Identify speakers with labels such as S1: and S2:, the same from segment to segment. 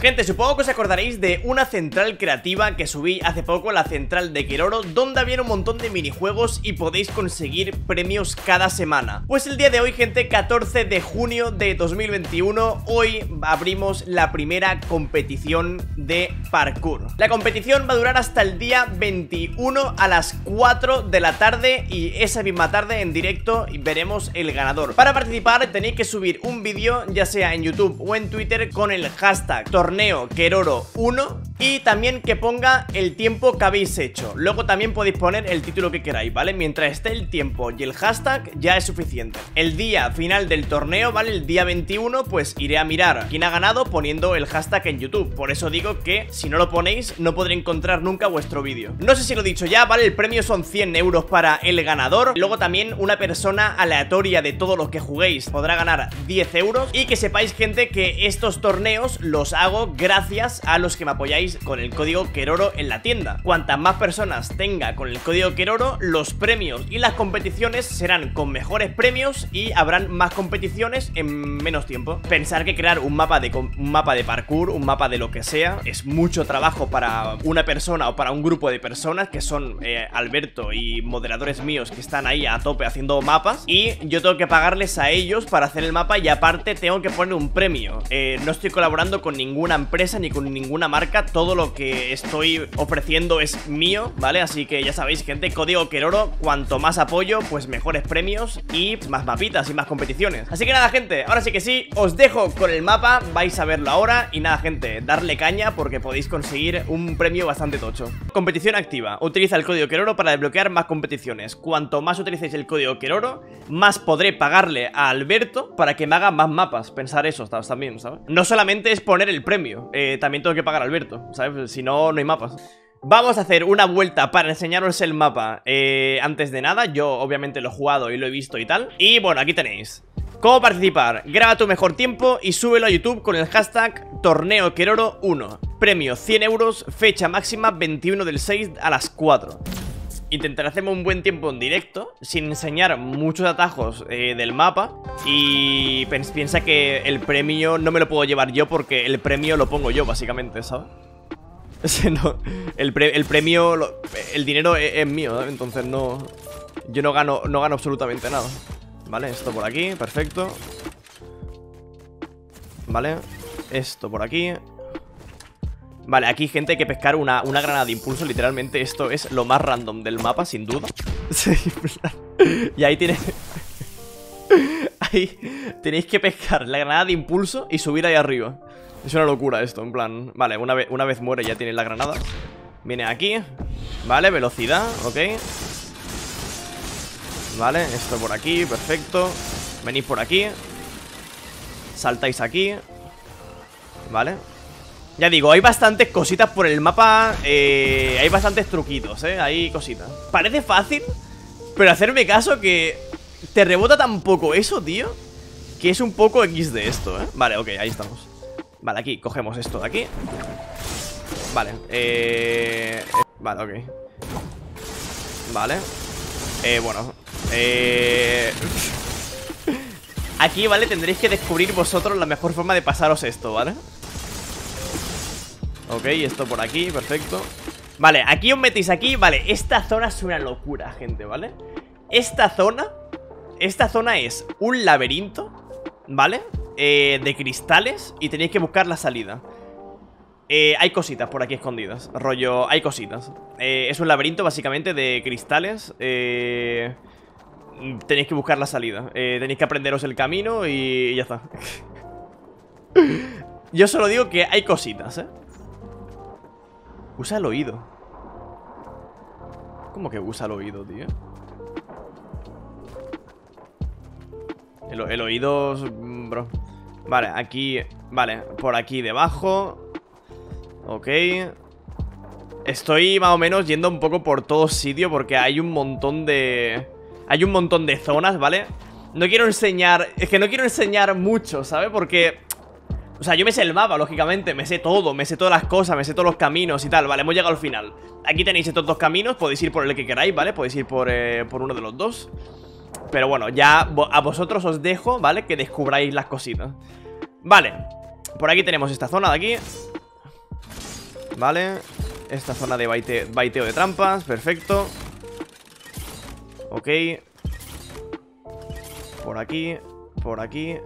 S1: Gente, supongo que os acordaréis de una central creativa que subí hace poco, la central de Keroro, donde había un montón de minijuegos y podéis conseguir premios cada semana. Pues el día de hoy, gente, 14 de junio de 2021, hoy abrimos la primera competición de parkour. La competición va a durar hasta el día 21 a las 4 de la tarde y esa misma tarde en directo veremos el ganador. Para participar tenéis que subir un vídeo, ya sea en YouTube o en Twitter, con el hashtag torneo Keroro 1 y también que ponga el tiempo que habéis hecho. Luego también podéis poner el título que queráis, ¿vale? Mientras esté el tiempo y el hashtag ya es suficiente. El día final del torneo, ¿vale? El día 21, pues iré a mirar quién ha ganado poniendo el hashtag en YouTube. Por eso digo que si no lo ponéis no podré encontrar nunca vuestro vídeo. No sé si lo he dicho ya, ¿vale? El premio son 100 euros para el ganador. Luego también una persona aleatoria de todos los que juguéis podrá ganar 10 euros. Y que sepáis, gente, que estos torneos los hago gracias a los que me apoyáis con el código Keroro en la tienda. Cuantas más personas tenga con el código Keroro, los premios y las competiciones serán con mejores premios y habrán más competiciones en menos tiempo. Pensar que crear un mapa de, un mapa de parkour, un mapa de lo que sea, es mucho trabajo para una persona o para un grupo de personas que son eh, Alberto y moderadores míos que están ahí a tope haciendo mapas y yo tengo que pagarles a ellos para hacer el mapa y aparte tengo que poner un premio. Eh, no estoy colaborando con ninguna empresa ni con ninguna marca Todo lo que estoy ofreciendo es mío, ¿vale? Así que ya sabéis, gente, código Keroro Cuanto más apoyo, pues mejores premios Y más mapitas y más competiciones Así que nada, gente, ahora sí que sí Os dejo con el mapa, vais a verlo ahora Y nada, gente, darle caña porque podéis conseguir un premio bastante tocho Competición activa, utiliza el código Keroro para desbloquear más competiciones Cuanto más utilicéis el código Keroro Más podré pagarle a Alberto para que me haga más mapas Pensar eso, también, ¿sabes? No solamente es poner el premio eh, también tengo que pagar a Alberto, ¿sabes? Si no, no hay mapas. Vamos a hacer una vuelta para enseñaros el mapa eh, antes de nada. Yo obviamente lo he jugado y lo he visto y tal. Y bueno, aquí tenéis. ¿Cómo participar? Graba tu mejor tiempo y súbelo a YouTube con el hashtag Torneo 1 Premio 100 euros, fecha máxima 21 del 6 a las 4 Intentaré hacerme un buen tiempo en directo Sin enseñar muchos atajos eh, del mapa Y piensa que el premio no me lo puedo llevar yo Porque el premio lo pongo yo, básicamente, ¿sabes? el, premio, el dinero e-, es, mío. Entonces no... Yo no gano, no gano absolutamente nada Vale, esto por aquí, perfecto Vale Esto por aquí Vale, aquí gente hay que pescar una, una granada de impulso Literalmente esto es lo más random del mapa, sin duda. Y ahí tiene... ahí tenéis que pescar la granada de impulso y subir ahí arriba. Es una locura esto, en plan... Vale, una, vez, una vez muere ya tiene la granada. Viene aquí. Vale, velocidad, ok. Vale, esto por aquí, perfecto. Venís por aquí. Saltáis aquí. Vale ya digo, hay bastantes cositas por el mapa eh, Hay bastantes truquitos, eh Hay cositas. Parece fácil Pero hacerme caso que Te rebota tan poco eso, tío Que es un poco X de esto, eh. Vale, ok, ahí estamos. Vale, aquí, cogemos esto de aquí. Vale, eh... Vale, ok. Vale. Eh, bueno Eh... Aquí, ¿vale? Tendréis que descubrir vosotros la mejor forma de pasaros esto, ¿vale? Ok, esto por aquí, perfecto Vale, aquí os metéis aquí Vale, esta zona es una locura, gente, ¿vale? Esta zona Esta zona es un laberinto ¿Vale? Eh, de cristales Y tenéis que buscar la salida eh, Hay cositas por aquí escondidas Rollo, hay cositas eh, Es un laberinto básicamente de cristales Eh... Tenéis que buscar la salida Tenéis que aprenderos el camino y ya está Yo solo digo que hay cositas, ¿eh? Usa el oído. ¿Cómo que usa el oído, tío? El, oído... Bro. Vale, aquí... Vale, por aquí debajo. Ok. Estoy más o menos yendo un poco por todo sitio porque hay un montón de... Hay un montón de zonas, ¿vale? No quiero enseñar... Es que no quiero enseñar mucho, ¿sabes? Porque o sea, yo me sé el mapa, lógicamente, me sé todo, me sé todas las cosas, me sé todos los caminos y tal, vale, hemos llegado al final. Aquí tenéis estos dos caminos, podéis ir por el que queráis, ¿vale? Podéis ir por, eh, por uno de los dos. Pero bueno, ya a vosotros os dejo, ¿vale? Que descubráis las cositas. Vale, por aquí tenemos esta zona de aquí. Vale Esta zona de baiteo de trampas Perfecto. Ok. Por aquí Por aquí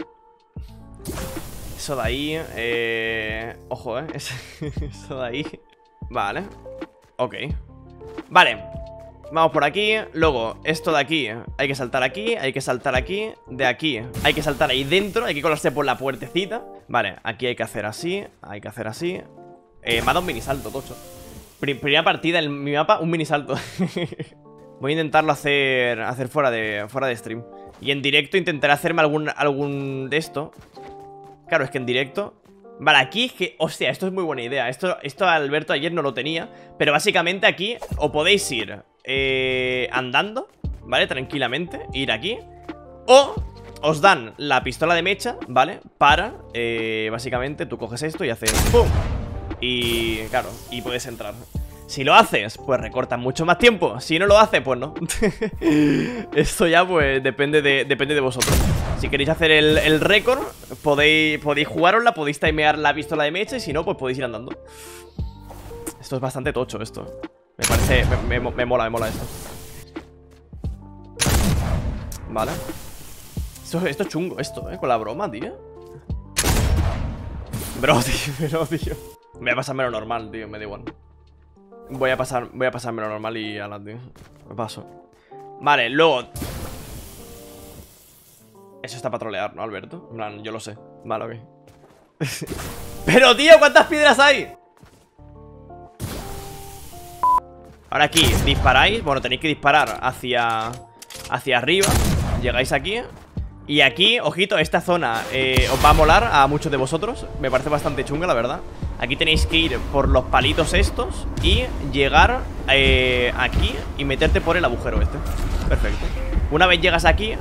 S1: Eso de ahí eh... Ojo, eh Eso de ahí. Vale Ok. Vale Vamos por aquí, luego esto de aquí Hay que saltar aquí, hay que saltar aquí De aquí, hay que saltar ahí dentro Hay que colarse por la puertecita. Vale, aquí hay que hacer así, hay que hacer así. Eh, me ha dado un mini salto, tocho. Primera partida en mi mapa, un mini salto. Voy a intentarlo hacer hacer fuera de, fuera de stream. Y en directo intentaré hacerme algún, algún de esto Claro, es que en directo Vale, aquí, que, hostia, esto es muy buena idea Esto, esto Alberto ayer no lo tenía Pero básicamente aquí o podéis ir eh, andando, ¿vale? Tranquilamente, ir aquí O os dan la pistola de mecha, ¿vale? Para, eh, básicamente, tú coges esto y haces ¡pum! Y, claro, y puedes entrar si lo haces, pues recortas mucho más tiempo. Si no lo haces, pues no. Esto ya, pues, depende de, depende de vosotros. Si queréis hacer el, récord Podéis, podéis jugárosla, podéis timear la pistola de mecha Y si no, pues podéis ir andando. Esto es bastante tocho, esto. Me parece... Me, mola, me mola esto. Vale. Esto, esto es chungo, esto, ¿eh? Con la broma, tío. Bro, tío, bro, tío Voy a pasarme lo normal, tío, me da igual Voy a pasar, voy a pasarme lo normal y ala, tío Me paso. Vale, luego. Eso está para trolear, ¿no, Alberto? En plan, yo lo sé. Vale, ok. Pero, tío, ¿cuántas piedras hay? Ahora aquí disparáis. Bueno, tenéis que disparar hacia Hacia arriba. Llegáis aquí Y aquí, ojito, esta zona eh, Os va a molar a muchos de vosotros. Me parece bastante chunga, la verdad. Aquí tenéis que ir por los palitos estos Y llegar eh, aquí Y meterte por el agujero este. Perfecto. Una vez llegas aquí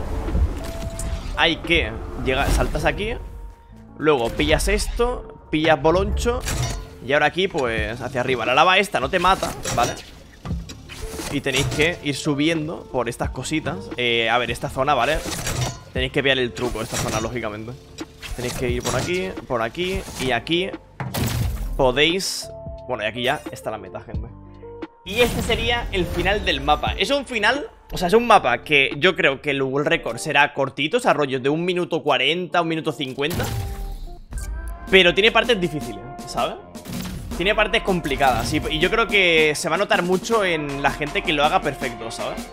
S1: Hay que llegar, saltas aquí Luego pillas esto Pillas boloncho Y ahora aquí, pues, hacia arriba. La lava esta no te mata, ¿vale? Y tenéis que ir subiendo por estas cositas. Eh, A ver, esta zona, ¿vale? Tenéis que ver el truco, esta zona, lógicamente Tenéis que ir por aquí, por aquí Y aquí podéis... Bueno, y aquí ya está la meta, gente Y este sería el final del mapa Es un final... O sea, es un mapa que yo creo que el World Record será cortito O sea, rollos de un minuto 40, un minuto 50 Pero tiene partes difíciles, ¿sabes? Tiene partes complicadas y, yo creo que se va a notar mucho en la gente que lo haga perfecto, ¿sabes?